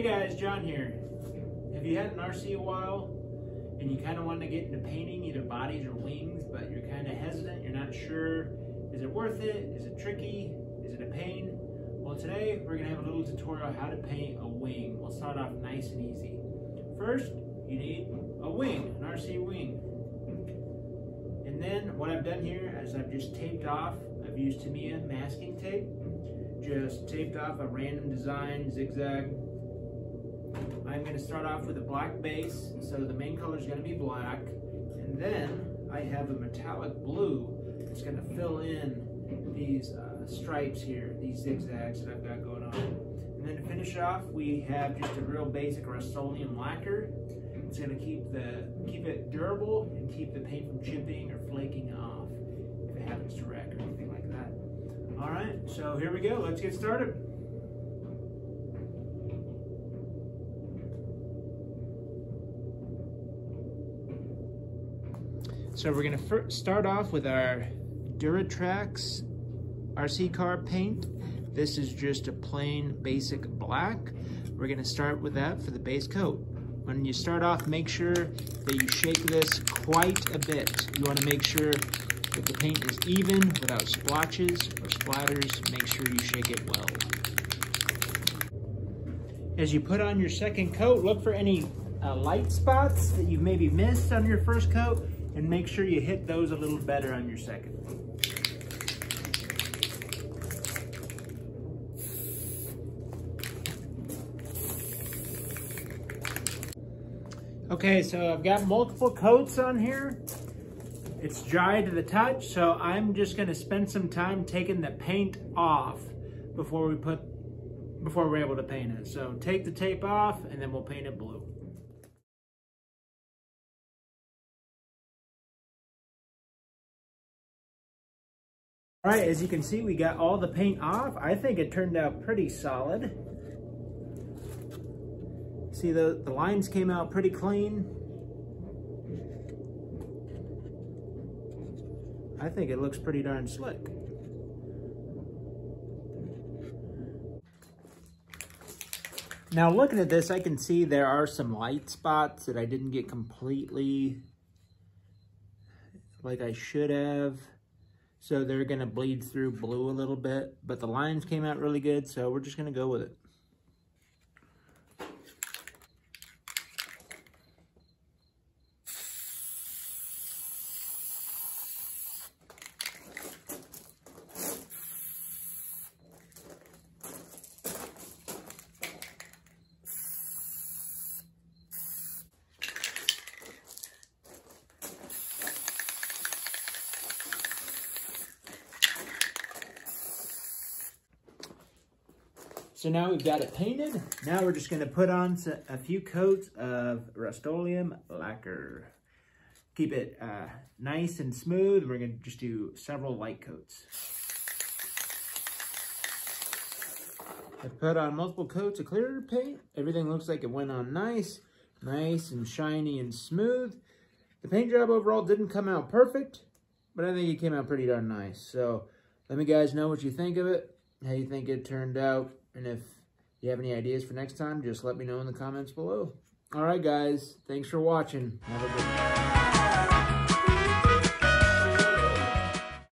Hey guys, John here. Have you had an RC a while and you kind of want to get into painting either bodies or wings, but you're kind of hesitant, you're not sure, is it worth it, is it tricky, is it a pain? Well today we're going to have a little tutorial how to paint a wing. We'll start off nice and easy. First, you need a wing, an RC wing. And then what I've done here is I've just taped off, I've used Tamiya masking tape, just taped off a random design zigzag I'm going to start off with a black base, so the main color is going to be black. And then I have a metallic blue that's going to fill in these uh, stripes here, these zigzags that I've got going on. And then to finish off, we have just a real basic Rust-Oleum lacquer. It's going to keep the keep it durable and keep the paint from chipping or flaking off if it happens to wreck or anything like that. All right, so here we go. Let's get started. So we're gonna start off with our Duratrax RC car paint. This is just a plain basic black. We're gonna start with that for the base coat. When you start off, make sure that you shake this quite a bit. You wanna make sure that the paint is even without splotches or splatters. Make sure you shake it well. As you put on your second coat, look for any uh, light spots that you've maybe missed on your first coat and make sure you hit those a little better on your second. Okay, so I've got multiple coats on here. It's dry to the touch, so I'm just gonna spend some time taking the paint off before we put, before we're able to paint it. So take the tape off and then we'll paint it blue. All right, as you can see, we got all the paint off. I think it turned out pretty solid. See, the, the lines came out pretty clean. I think it looks pretty darn slick. Now looking at this, I can see there are some light spots that I didn't get completely like I should have. So they're going to bleed through blue a little bit, but the lines came out really good, so we're just going to go with it. So now we've got it painted. Now we're just gonna put on a few coats of Rust-Oleum lacquer. Keep it uh, nice and smooth. We're gonna just do several light coats. I put on multiple coats of clear paint. Everything looks like it went on nice, nice and shiny and smooth. The paint job overall didn't come out perfect, but I think it came out pretty darn nice. So let me guys know what you think of it, how you think it turned out. And if you have any ideas for next time, just let me know in the comments below. All right, guys. Thanks for watching. Have a good one.